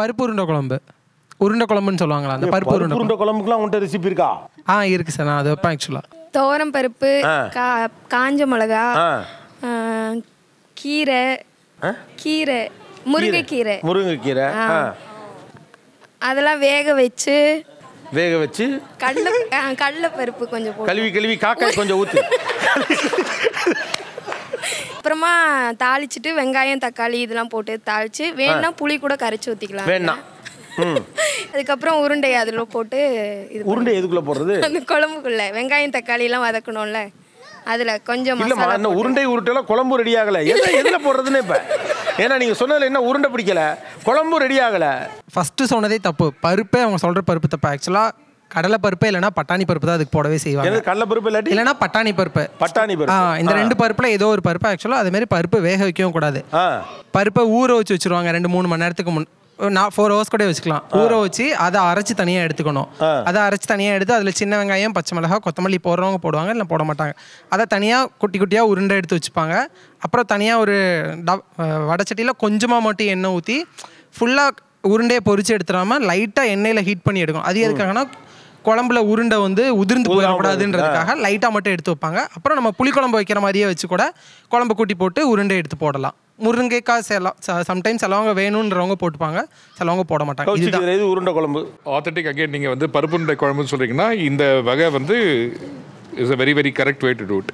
பருப்பு உருண்டை குழம்பு. உருண்டை குழம்புன்னு சொல்லுவாங்களா அந்த பருப்பு உருண்டை உருண்டை குழம்புக்குலாம் உன்ட்ட ரெசிபி இருக்கா? ஆ இருக்கு சார் நான் அதை வைப்பேன் ஆக்சுவலாக துவரம் பருப்பு கா காஞ்ச மிளகா ஆ. கீரை கீரை முருங்கைக்கீரை முருங்கைக்கீரை ஆ. அதெல்லாம் வேக வச்சு வேக வச்சு? கடலை கடலை பருப்பு கொஞ்சம் போட்டு. கழுவி கழுவி காக்காய் கொஞ்சம் ஊத்து. அப்புறமா தாளிச்சிட்டு வெங்காயம் தக்காளி இதெல்லாம் போட்டு தாளிச்சு வேணும்னா புளி கூட கரைச்சி ஊற்றிக்கலாம் வேணாம் ம். அதுக்கப்புறம் உருண்டை அதில் போட்டு இது உருண்டை எதுக்குள்ள போடுறது? அந்த குழம்புக்குள்ள. வெங்காயம் தக்காளி எல்லாம் வதக்கணும்ல. அதுல கொஞ்சம் இல்லம்மா மசாலா இன்னும் உருண்டை உருட்டைலாம் குழம்பு ரெடி ஆகல. எதுல எதுல போடுறதுன்னு இப்ப? ஏன்னா நீங்க சொன்னதுல என்ன உருண்டை பிடிக்கல? குழம்பு ரெடி ஆகல. ஃபஸ்ட்டு சொன்னதே தப்பு. பருப்பே அவங்க சொல்கிற பருப்பு தப்பு. ஆக்சுவலாக கடலை பருப்பு இல்லைன்னா பட்டாணி பருப்பு தான் அதுக்கு போடவே செய்வாங்க. கடல பருப்பு இல்லாட்டி? இல்லைன்னா பட்டாணி பருப்பு. பட்டாணி பருப்பு. இந்த ரெண்டு பருப்புல ஏதோ ஒரு பருப்பு ஆக்சுவலாக அதே மாதிரி பருப்பு வேக வைக்கவும் கூடாது. பருப்பை ஊற வச்சு வச்சிருவாங்க ரெண்டு மூணு மணி நேரத்துக்கு முன் நான் ஃபோர் ஹவர்ஸ் கூட வச்சுக்கலாம். ஊற வச்சு அதை அரைச்சி தனியாக எடுத்துக்கணும். அதை அரைச்சி தனியாக எடுத்து அதில் சின்ன வெங்காயம் பச்சை மிளகாய் கொத்தமல்லி போடுறவங்க போடுவாங்க இல்லை போட மாட்டாங்க. அதை தனியாக குட்டி குட்டியாக உருண்டை எடுத்து வச்சுப்பாங்க. அப்புறம் தனியாக ஒரு டப் வடச்சட்டியில் கொஞ்சமாக மட்டும் எண்ணெய் ஊற்றி ஃபுல்லாக உருண்டையை பொரிச்சு எடுத்துடாம லைட்டாக எண்ணெயில் ஹீட் பண்ணி எடுக்கணும். அது எதுக்காகனா குழம்புல உருண்டை வந்து உதிர்ந்து போயிடக்கூடாதுன்றதுக்காக லைட்டாக மட்டும் எடுத்து வைப்பாங்க. அப்புறம் நம்ம புளிக்குழம்பு வைக்கிற மாதிரியே வச்சு கூட குழம்பு கூட்டி போட்டு உருண்டை எடுத்து போடலாம். முருங்கைக்காய் சில சம்டைம்ஸ் சிலவங்க வேணுன்றவங்க போட்டுப்பாங்க. சிலவங்க போட மாட்டாங்க. இது உருண்டை குழம்பு. ஆத்தென்டிக் அகைன் நீங்கள் வந்து பருப்புண்டை குழம்புன்னு சொல்கிறீங்கன்னா இந்த வகை வந்து is a very very correct way to do it.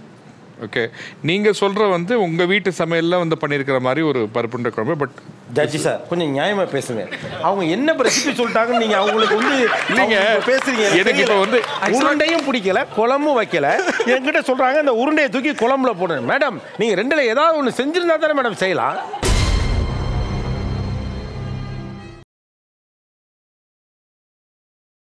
Okay நீங்கள் சொல்கிற வந்து உங்கள் வீட்டு சமையலில் வந்து பண்ணியிருக்கிற மாதிரி ஒரு பருப்புண்டை குழம்பு பட் ஜட்ஜி சார் கொஞ்சம் நியாயமா பேசுங்க. அவங்க என்ன ரெசிபி சொல்லிட்டாங்கன்னு நீங்க அவங்களுக்கு வந்து. அவங்க பேசுறீங்க. எனக்கு இப்ப. வந்து- உருண்டையும் பிடிக்கல குழம்பும் வைக்கல. என்கிட்ட சொல்றாங்க அந்த உருண்டையை தூக்கி குழம்புல போடுங்க மேடம் நீங்க ரெண்டுல ஏதாவது ஒன்று செஞ்சிருந்தா தானே மேடம் செய்யலாம்.